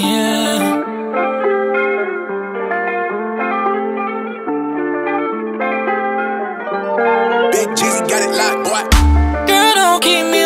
yeah. Big got it locked, boy. Girl, don't keep me